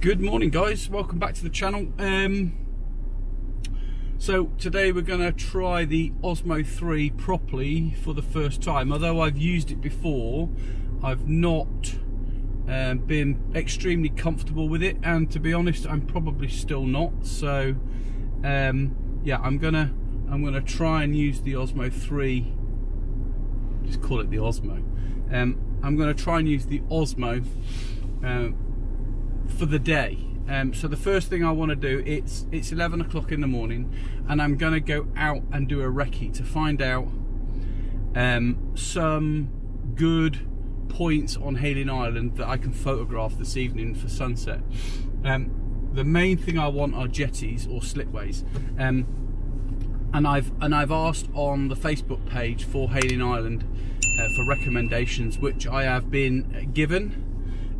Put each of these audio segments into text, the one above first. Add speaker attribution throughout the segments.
Speaker 1: Good morning guys, welcome back to the channel. Um, so today we're going to try the Osmo 3 properly for the first time. Although I've used it before, I've not um, been extremely comfortable with it and to be honest I'm probably still not. So um, yeah, I'm gonna I'm gonna try and use the Osmo 3, just call it the Osmo. Um, I'm gonna try and use the Osmo uh, for the day. Um, so the first thing I want to do, it's it's 11 o'clock in the morning, and I'm going to go out and do a recce to find out um, some good points on Hayling Island that I can photograph this evening for sunset. Um, the main thing I want are jetties or slipways. Um, and I've and I've asked on the Facebook page for Hayling Island uh, for recommendations, which I have been given.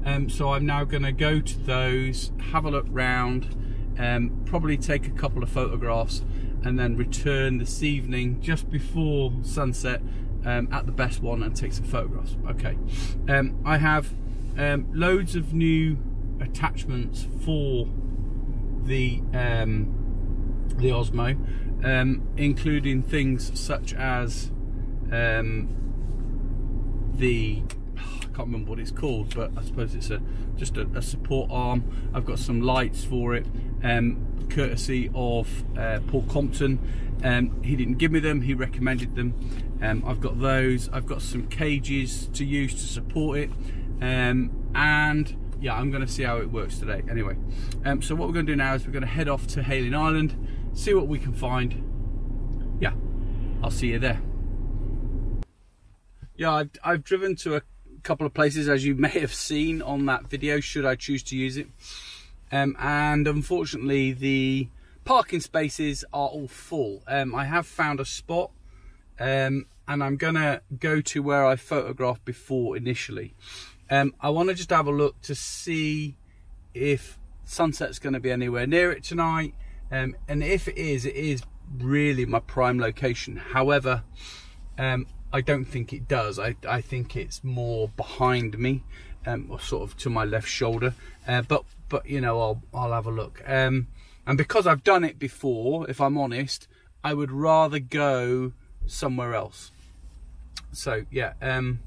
Speaker 1: Um, so I'm now going to go to those, have a look round, um, probably take a couple of photographs, and then return this evening just before sunset um, at the best one and take some photographs. Okay, um, I have um, loads of new attachments for the um, the Osmo, including things such as the can't remember what it's called, but I suppose it's a just a, a support arm. I've got some lights for it, um, courtesy of uh, Paul Compton. Um, he didn't give me them, he recommended them. Um, I've got those. I've got some cages to use to support it, um, and yeah, I'm going to see how it works today. Anyway, um, so what we're going to do now is we're going to head off to Hayling Island, see what we can find. Yeah, I'll see you there. Yeah, I've, I've driven to a couple of places as you may have seen on that video should I choose to use it. Um, and unfortunately the parking spaces are all full. Um, I have found a spot um, and I'm gonna go to where I photographed before initially. Um, I want to just have a look to see if sunset's going to be anywhere near it tonight. Um, and if it is it is really my prime location. However um, I don't think it does. I, I think it's more behind me, um, or sort of to my left shoulder. Uh, but but you know I'll I'll have a look. Um, and because I've done it before, if I'm honest, I would rather go somewhere else. So yeah, um,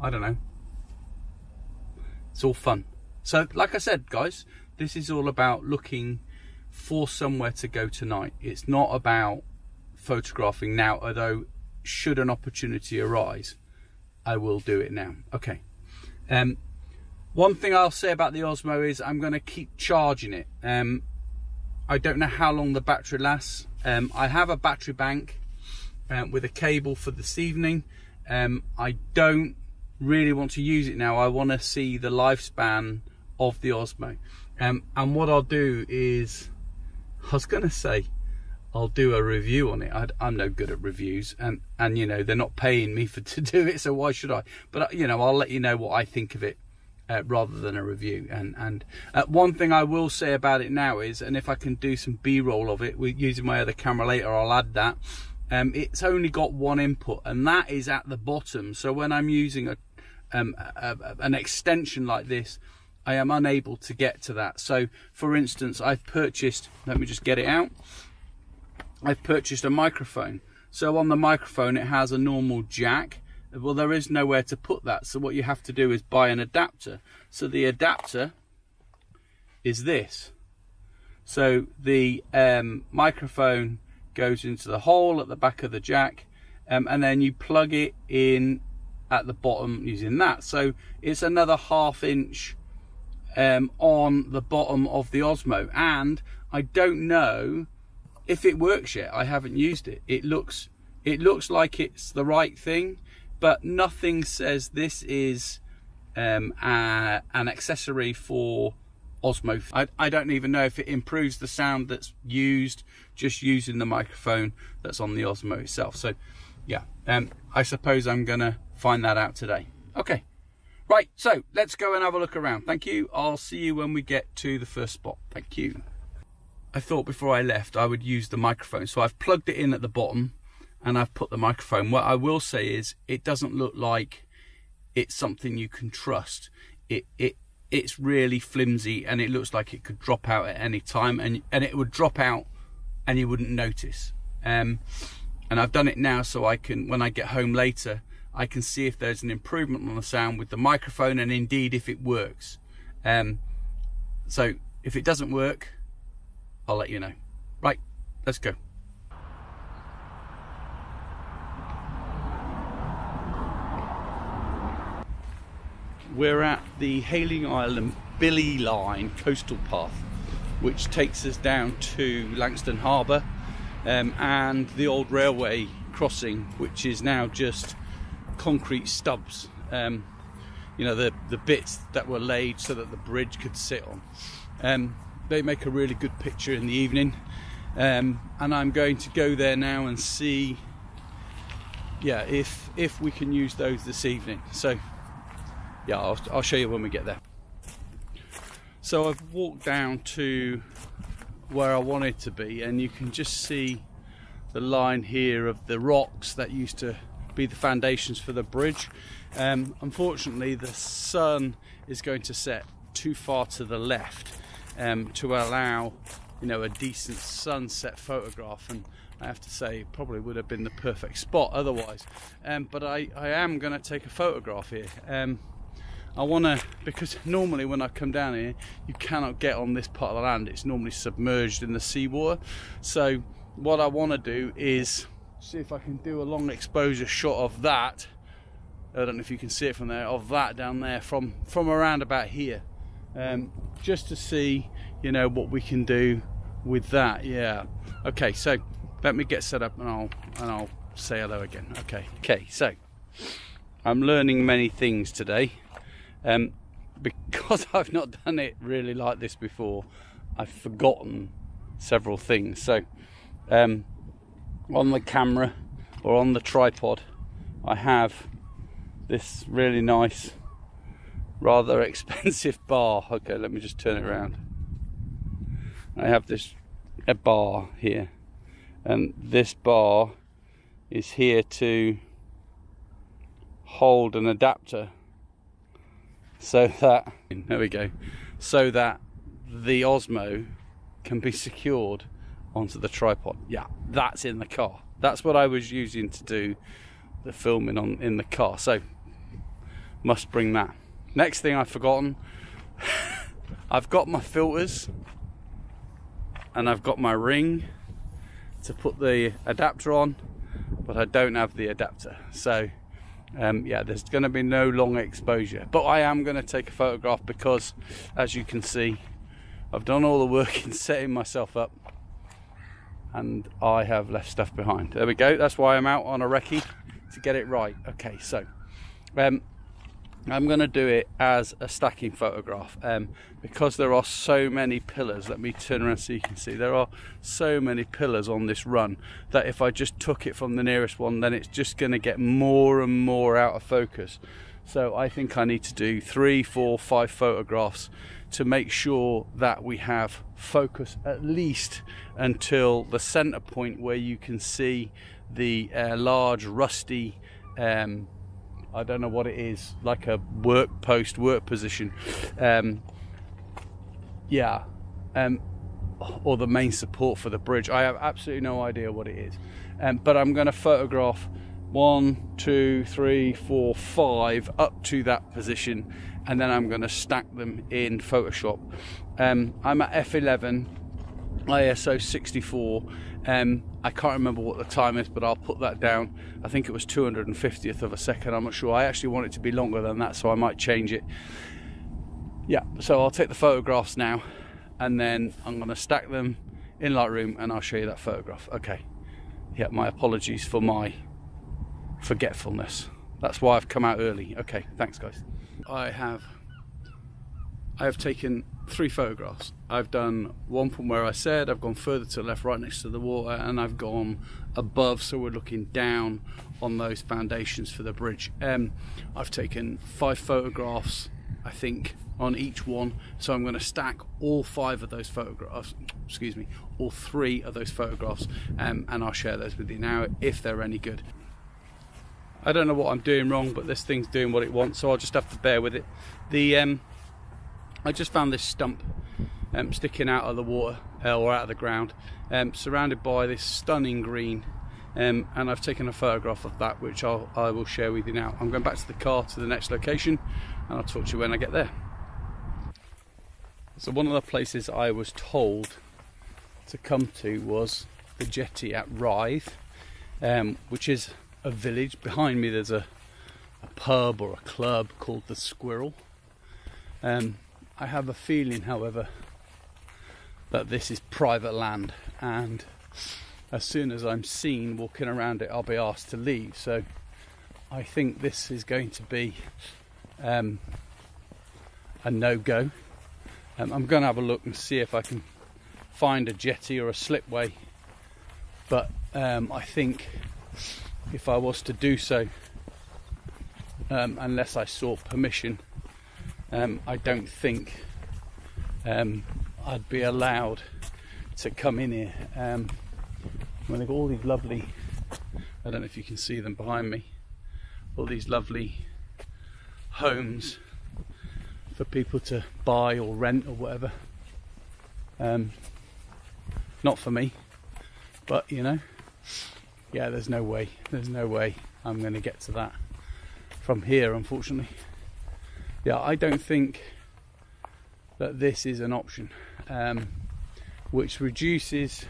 Speaker 1: I don't know. It's all fun. So like I said, guys, this is all about looking for somewhere to go tonight. It's not about photographing now, although should an opportunity arise, I will do it now. Okay. Um, one thing I'll say about the Osmo is I'm going to keep charging it. Um, I don't know how long the battery lasts. Um, I have a battery bank uh, with a cable for this evening. Um, I don't really want to use it now. I want to see the lifespan of the Osmo. Um, and what I'll do is, I was going to say, I'll do a review on it. I, am no good at reviews, and and you know they're not paying me for to do it, so why should I? But uh, you know I'll let you know what I think of it uh, rather than a review. And and uh, one thing I will say about it now is, and if I can do some B-roll of it with using my other camera later, I'll add that. Um, it's only got one input, and that is at the bottom. So when I'm using a, um, a, a an extension like this, I am unable to get to that. So for instance, I've purchased. Let me just get it out. I've purchased a microphone. So on the microphone it has a normal jack. Well, there is nowhere to put that. So what you have to do is buy an adapter. So the adapter is this. So the um, microphone goes into the hole at the back of the jack um, and then you plug it in at the bottom using that. So it's another half inch um, on the bottom of the Osmo. And I don't know if it works yet i haven't used it it looks it looks like it's the right thing but nothing says this is um, a, an accessory for Osmo. I, I don't even know if it improves the sound that's used just using the microphone that's on the Osmo itself. So yeah, um, I suppose I'm gonna find that out today. Okay, right, so let's go and have a look around. Thank you. I'll see you when we get to the first spot. Thank you. I thought before I left I would use the microphone. So I've plugged it in at the bottom and I've put the microphone. What I will say is it doesn't look like it's something you can trust. It, it it's really flimsy and it looks like it could drop out at any time and and it would drop out and you wouldn't notice um, and I've done it now so I can when I get home later I can see if there's an improvement on the sound with the microphone and indeed if it works um, so if it doesn't work I'll let you know. Right let's go. We're at the Hayling Island Billy Line coastal path which takes us down to Langstone Harbour um, and the old railway crossing which is now just concrete stubs. Um, you know the the bits that were laid so that the bridge could sit on. Um, they make a really good picture in the evening um, and I'm going to go there now and see yeah if if we can use those this evening so yeah, I'll, I'll show you when we get there. So I've walked down to where I wanted to be and you can just see the line here of the rocks that used to be the foundations for the bridge. Um, unfortunately the sun is going to set too far to the left um, to allow you know a decent sunset photograph and I have to say probably would have been the perfect spot otherwise um, but I, I am going to take a photograph here um, I want to, because normally when I come down here, you cannot get on this part of the land. It's normally submerged in the seawater. So what I want to do is see if I can do a long exposure shot of that. I don't know if you can see it from there, of that down there from, from around about here. Um, just to see, you know, what we can do with that. Yeah. Okay, so let me get set up and I'll, and I'll say hello again. Okay. Okay, so I'm learning many things today. Um, because I've not done it really like this before, I've forgotten several things. So, um, on the camera or on the tripod, I have this really nice, rather expensive bar. Okay, let me just turn it around. I have this a bar here, and this bar is here to hold an adapter so that there we go so that the Osmo can be secured onto the tripod yeah that's in the car that's what I was using to do the filming on in the car so must bring that next thing I've forgotten I've got my filters and I've got my ring to put the adapter on but I don't have the adapter. So um, yeah there's going to be no long exposure but I am going to take a photograph because as you can see I've done all the work in setting myself up and I have left stuff behind. There we go. That's why I'm out on a recce to get it right. Okay so um, I'm going to do it as a stacking photograph um, because there are so many pillars. Let me turn around so you can see. There are so many pillars on this run that if I just took it from the nearest one, then it's just going to get more and more out of focus. So I think I need to do three, four, five photographs to make sure that we have focus at least until the center point where you can see the uh, large rusty um, I don't know what it is, like a work post, work position. Um, yeah, um, or the main support for the bridge. I have absolutely no idea what it is. Um, but I'm going to photograph one, two, three, four, five up to that position, and then I'm going to stack them in Photoshop. Um, I'm at f11, ISO 64. Um, I can't remember what the time is, but I'll put that down. I think it was 250th of a second. I'm not sure. I actually want it to be longer than that, so I might change it. Yeah, so I'll take the photographs now, and then I'm going to stack them in Lightroom, and I'll show you that photograph. Okay. Yeah, my apologies for my forgetfulness. That's why I've come out early. Okay, thanks, guys. I have I have taken three photographs. I've done one from where I said, I've gone further to the left, right next to the water, and I've gone above, so we're looking down on those foundations for the bridge. Um, I've taken five photographs, I think, on each one, so I'm going to stack all five of those photographs, excuse me, all three of those photographs, um, and I'll share those with you now if they're any good. I don't know what I'm doing wrong, but this thing's doing what it wants, so I'll just have to bear with it. The um, I just found this stump um, sticking out of the water uh, or out of the ground, um, surrounded by this stunning green. Um, and I've taken a photograph of that, which I'll, I will share with you now. I'm going back to the car to the next location, and I'll talk to you when I get there. So one of the places I was told to come to was the jetty at Rythe, um, which is a village. Behind me, there's a, a pub or a club called the Squirrel. Um, I have a feeling, however, that this is private land, and as soon as I'm seen walking around it, I'll be asked to leave. So I think this is going to be um, a no go. Um, I'm going to have a look and see if I can find a jetty or a slipway, but um, I think if I was to do so, um, unless I sought permission, um, I don't think um, I'd be allowed to come in here. Um, when they've got all these lovely, I don't know if you can see them behind me, all these lovely homes for people to buy or rent or whatever. Um, not for me, but you know, yeah, there's no way, there's no way I'm going to get to that from here, unfortunately yeah, I don't think that this is an option, um, which reduces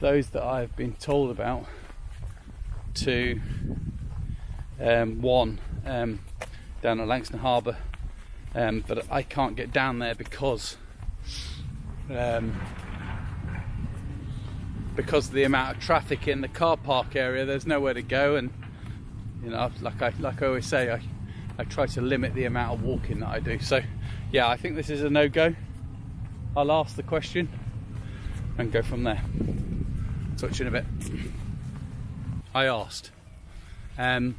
Speaker 1: those that I've been told about to um, one um, down at Langstone Harbour, um, but I can't get down there because um, because of the amount of traffic in the car park area. There's nowhere to go, and you know, like I like I always say, I I try to limit the amount of walking that I do. So, yeah, I think this is a no go. I'll ask the question and go from there. Touch in a bit. I asked, um,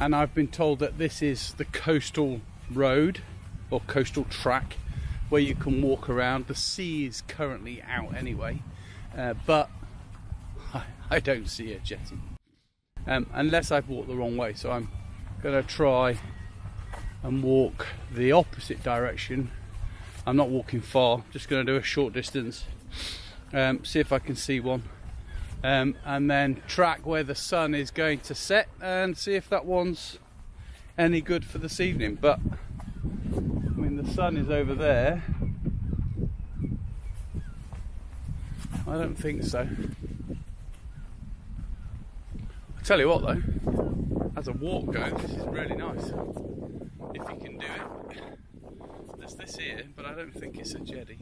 Speaker 1: and I've been told that this is the coastal road or coastal track where you can walk around. The sea is currently out anyway, uh, but I, I, don't see a jetty um, unless I've walked the wrong way. So I'm going to try and walk the opposite direction. I'm not walking far, just going to do a short distance, um, see if I can see one, um, and then track where the sun is going to set and see if that one's any good for this evening. But I mean, the sun is over there. I don't think so. I tell you what though, as a walk going, this is really nice. If you can do it. There's this here, but I don't think it's a jetty.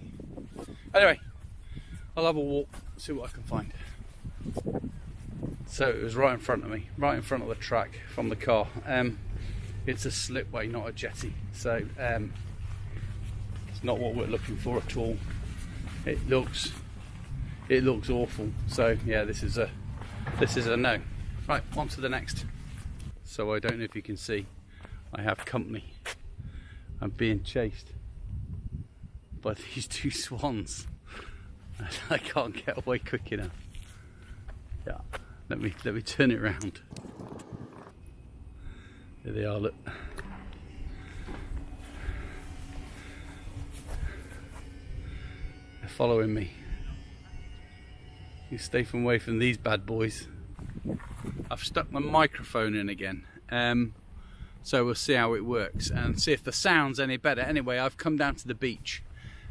Speaker 1: Anyway, I'll have a walk, see what I can find. So it was right in front of me, right in front of the track from the car. Um, it's a slipway, not a jetty. So um, it's not what we're looking for at all. It looks, it looks awful. So yeah, this is a, this is a no. Right, on to the next so I don't know if you can see I have company. I'm being chased by these two swans. I can't get away quick enough. Yeah let me let me turn it around there they are look. They're following me. You stay away from these bad boys I've stuck my microphone in again. Um, so we'll see how it works and see if the sound's any better. Anyway, I've come down to the beach.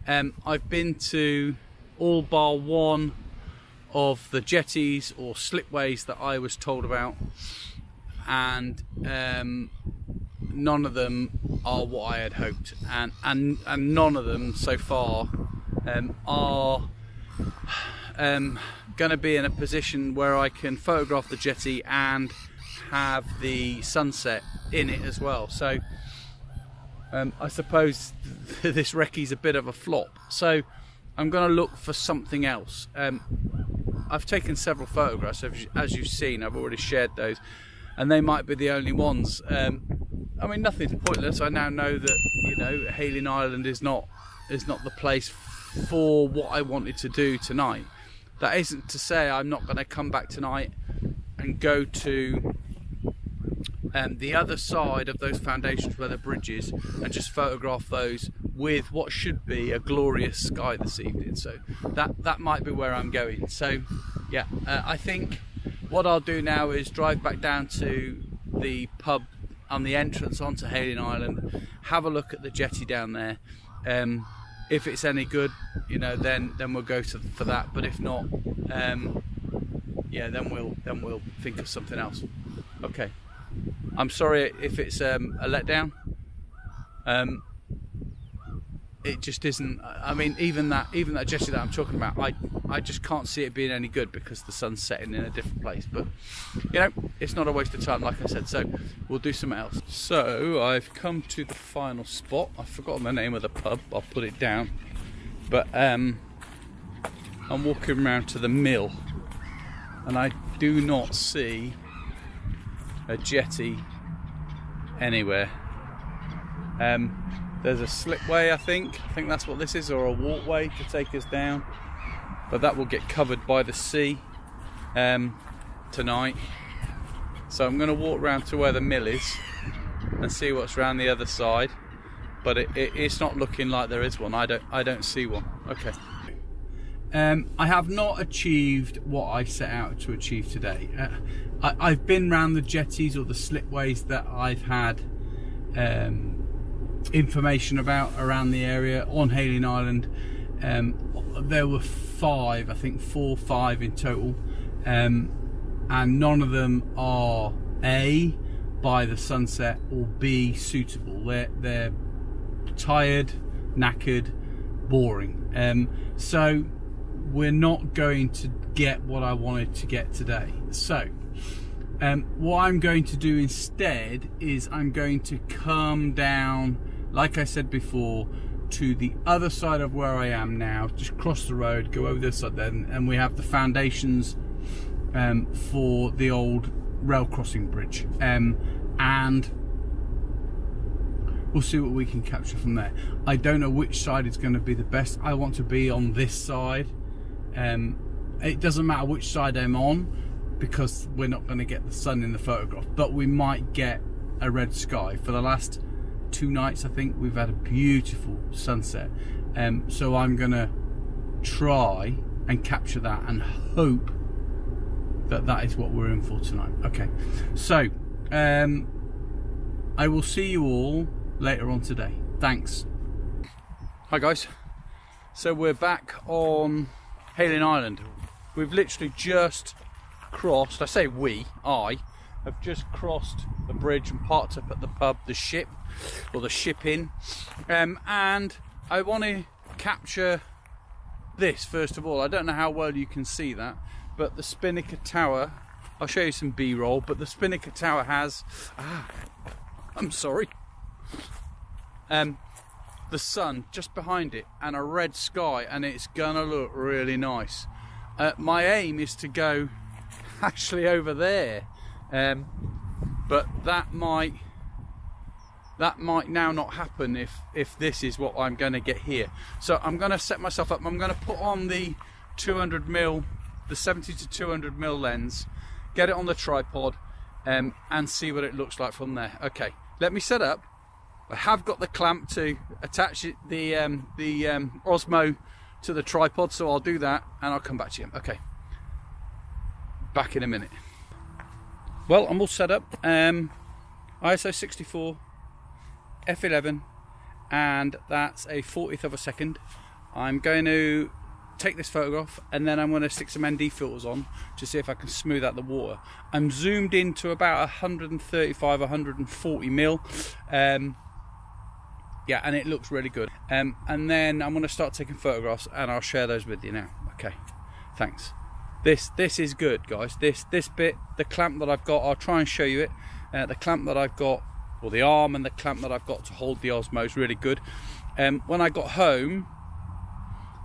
Speaker 1: Um, I've been to all bar one of the jetties or slipways that I was told about, and um, none of them are what I had hoped, and and and none of them so far um, are um, going to be in a position where I can photograph the jetty and have the sunset in it as well. So um, I suppose this recce's a bit of a flop. So I'm going to look for something else. Um, I've taken several photographs, as you've seen. I've already shared those, and they might be the only ones. Um, I mean, nothing's pointless. I now know that you know Hayling Island is not is not the place for what I wanted to do tonight. That isn't to say I'm not going to come back tonight and go to um, the other side of those foundations where the bridge is and just photograph those with what should be a glorious sky this evening. So that that might be where I'm going. So yeah, uh, I think what I'll do now is drive back down to the pub on the entrance onto Hayling Island, have a look at the jetty down there. Um, if it's any good, you know, then then we'll go to, for that. But if not, um, yeah, then we'll then we'll think of something else. Okay. I'm sorry if it's um, a letdown. Um, it just isn't. I mean, even that, even that gesture that I'm talking about, I, I just can't see it being any good because the sun's setting in a different place. But you know, it's not a waste of time, like I said. So we'll do something else. So I've come to the final spot. I've forgotten the name of the pub. I'll put it down. But um, I'm walking around to the mill, and I do not see a jetty anywhere. Um, there's a slipway, I think. I think that's what this is, or a walkway to take us down. But that will get covered by the sea um, tonight. So I'm going to walk around to where the mill is and see what's around the other side. But it, it, it's not looking like there is one. I don't. I don't see one. Okay. Um, I have not achieved what I set out to achieve today. Uh, I, have been around the jetties or the slipways that I've had um, information about around the area on Hayling Island. Um, there were five, I think four, five in total, um, and none of them are A by the sunset or B suitable. They're they're tired, knackered, boring. Um, so we're not going to get what I wanted to get today. So um, what I'm going to do instead is I'm going to come down like I said before, to the other side of where I am now, just cross the road, go over this side then, and we have the foundations um, for the old rail crossing bridge. Um, and we'll see what we can capture from there. I don't know which side is going to be the best. I want to be on this side. Um, it doesn't matter which side I'm on because we're not going to get the sun in the photograph, but we might get a red sky. For the last two nights I think we've had a beautiful sunset. Um, so I'm gonna try and capture that and hope that that is what we're in for tonight. Okay so um, I will see you all later on today. Thanks. Hi guys. So we're back on Hayling Island. We've literally just crossed I say we I have just crossed the bridge and parked up at the pub the ship or the shipping. Um, and I want to capture this first of all. I don't know how well you can see that, but the Spinnaker Tower, I'll show you some B-roll, but the Spinnaker Tower has, ah, I'm sorry, um, the sun just behind it and a red sky and it's gonna look really nice. Uh, my aim is to go actually over there, um, but that might that might now not happen if if this is what I'm going to get here. So I'm going to set myself up I'm going to put on the 200 mil the 70 to 200 mil lens get it on the tripod um, and see what it looks like from there. Okay let me set up. I have got the clamp to attach the um, the um, Osmo to the tripod so I'll do that and I'll come back to you. Okay back in a minute. Well I'm all set up. Um, ISO 64 f11 and that's a 40th of a second. I'm going to take this photograph and then I'm going to stick some ND filters on to see if I can smooth out the water. I'm zoomed into about 135 140 mil. Um, yeah and it looks really good. Um, and then I'm going to start taking photographs and I'll share those with you now. Okay thanks this this is good guys this this bit the clamp that I've got I'll try and show you it uh, the clamp that I've got or the arm and the clamp that I've got to hold the Osmo is really good. Um, when I got home,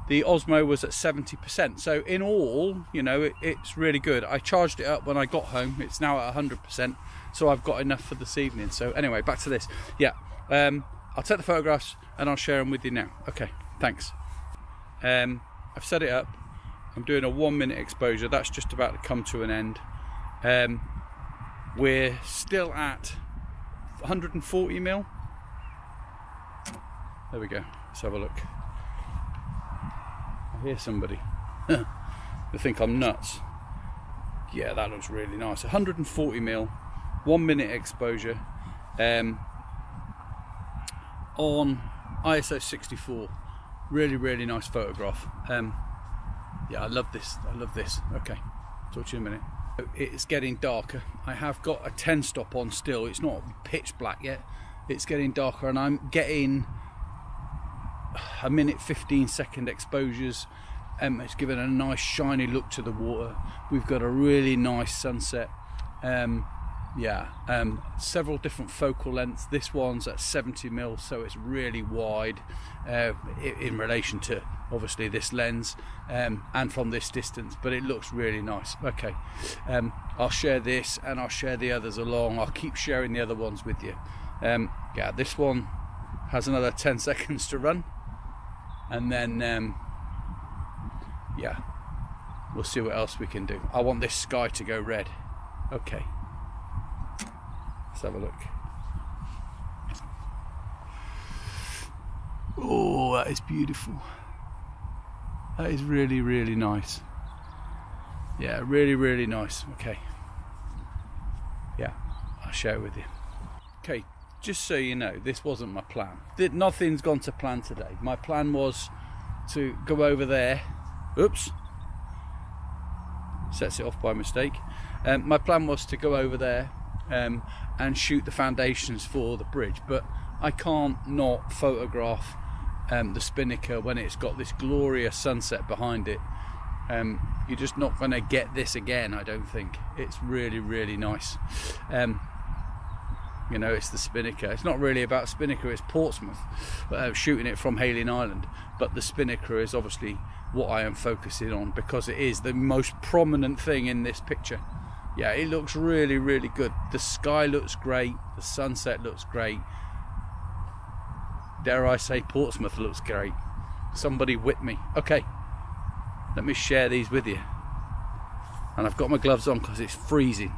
Speaker 1: the Osmo was at 70%. So in all, you know, it, it's really good. I charged it up when I got home. It's now at 100%. So I've got enough for this evening. So anyway, back to this. Yeah, um, I'll take the photographs and I'll share them with you now. Okay, thanks. Um, I've set it up. I'm doing a one minute exposure. That's just about to come to an end. Um, we're still at 140 mil. There we go. Let's have a look. I hear somebody. they think I'm nuts. Yeah, that looks really nice. 140 mil, one minute exposure, um, on ISO 64. Really, really nice photograph. Um, yeah, I love this. I love this. Okay, talk to you in a minute. It's getting darker. I have got a 10 stop on still. It's not pitch black yet. It's getting darker, and I'm getting a minute 15 second exposures. Um, it's given a nice shiny look to the water. We've got a really nice sunset. Um, yeah, um, several different focal lengths. This one's at 70 mil, so it's really wide uh, in relation to obviously this lens um, and from this distance, but it looks really nice. Okay, um, I'll share this and I'll share the others along. I'll keep sharing the other ones with you. Um, yeah, this one has another 10 seconds to run, and then um, yeah, we'll see what else we can do. I want this sky to go red. Okay. Let's have a look. Oh, that is beautiful. That is really, really nice. Yeah, really, really nice. Okay. Yeah, I'll share it with you. Okay, just so you know, this wasn't my plan. Nothing's gone to plan today. My plan was to go over there. Oops. Sets it off by mistake. Um, my plan was to go over there um, and shoot the foundations for the bridge, but I can't not photograph um, the Spinnaker when it's got this glorious sunset behind it. Um, you're just not going to get this again, I don't think. It's really, really nice. Um, you know, it's the Spinnaker. It's not really about Spinnaker, it's Portsmouth, uh, shooting it from Hayling Island. But the Spinnaker is obviously what I am focusing on because it is the most prominent thing in this picture yeah, it looks really, really good. The sky looks great. The sunset looks great. Dare I say, Portsmouth looks great. Somebody whip me. Okay, let me share these with you. And I've got my gloves on because it's freezing.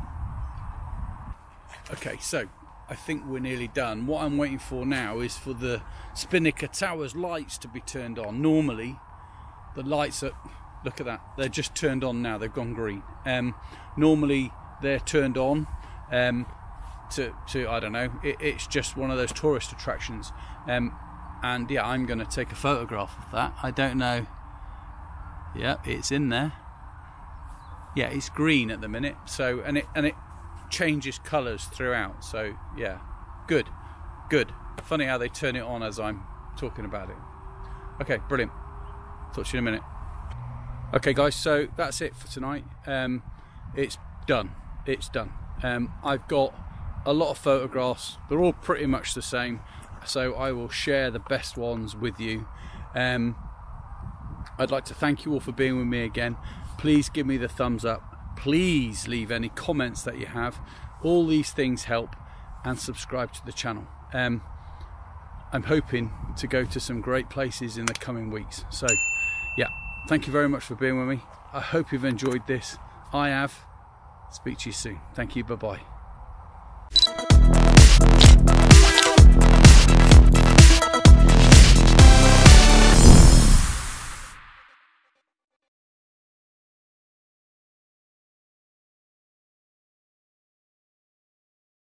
Speaker 1: Okay, so I think we're nearly done. What I'm waiting for now is for the Spinnaker Towers lights to be turned on. Normally, the lights are Look at that. They're just turned on now. They've gone green. Um, normally they're turned on um, to, to, I don't know, it, it's just one of those tourist attractions. Um, and yeah, I'm going to take a photograph of that. I don't know. Yeah, it's in there. Yeah, it's green at the minute. So and it and it changes colours throughout. So yeah, good, good. Funny how they turn it on as I'm talking about it. Okay, brilliant. Talk to you in a minute. Okay, guys, so that's it for tonight. Um, it's done. It's done. Um, I've got a lot of photographs. They're all pretty much the same, so I will share the best ones with you. Um, I'd like to thank you all for being with me again. Please give me the thumbs up. Please leave any comments that you have. All these things help, and subscribe to the channel. Um, I'm hoping to go to some great places in the coming weeks. So, yeah thank you very much for being with me. I hope you've enjoyed this. I have. Speak to you soon. Thank you. Bye bye.